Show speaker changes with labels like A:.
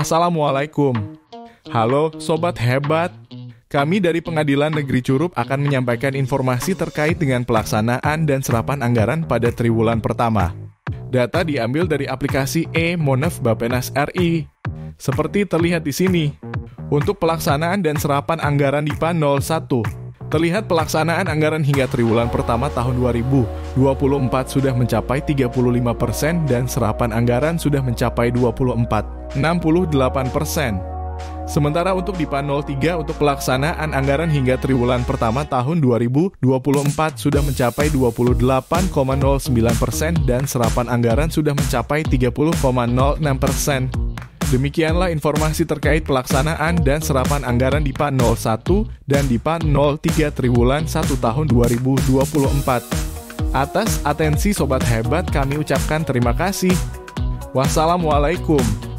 A: Assalamualaikum. Halo sobat hebat. Kami dari Pengadilan Negeri Curup akan menyampaikan informasi terkait dengan pelaksanaan dan serapan anggaran pada triwulan pertama. Data diambil dari aplikasi e-Monef Bapenas RI. Seperti terlihat di sini. Untuk pelaksanaan dan serapan anggaran DIPA 01, terlihat pelaksanaan anggaran hingga triwulan pertama tahun 2024 sudah mencapai 35% dan serapan anggaran sudah mencapai 24, 68 persen. Sementara untuk DIPA 03 untuk pelaksanaan anggaran hingga triwulan pertama tahun 2024 sudah mencapai 28,09 persen dan serapan anggaran sudah mencapai 30,06 persen. Demikianlah informasi terkait pelaksanaan dan serapan anggaran DIPA 01 dan DIPA 03 triwulan 1 tahun 2024. Atas atensi Sobat Hebat kami ucapkan terima kasih. Wassalamualaikum.